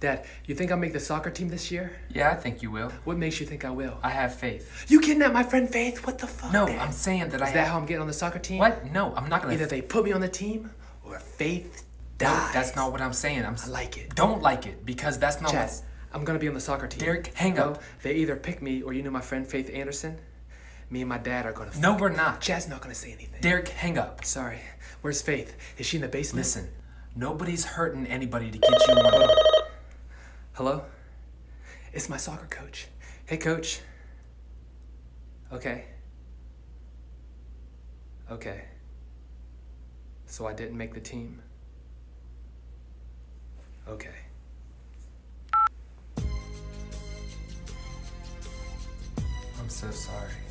Dad, you think I'll make the soccer team this year? Yeah, I think you will. What makes you think I will? I have faith. You kidnapped my friend Faith? What the fuck? No, Dad? I'm saying that I Is that have... how I'm getting on the soccer team? What? No, I'm not gonna... Either they put me on the team or Faith No, dies. that's not what I'm saying. I'm... I like it. Don't like it, because that's not Chad, what's... I'm gonna be on the soccer team. Derek, hang Well, up. They either pick me or you know my friend Faith Anderson. Me and my dad are gonna. No, we're not. Chad's not gonna say anything. Derek, hang up. Sorry. Where's Faith? Is she in the basement? Listen, nobody's hurting anybody to get you one. Hello? It's my soccer coach. Hey, coach. Okay. Okay. So I didn't make the team? Okay. I'm so sorry.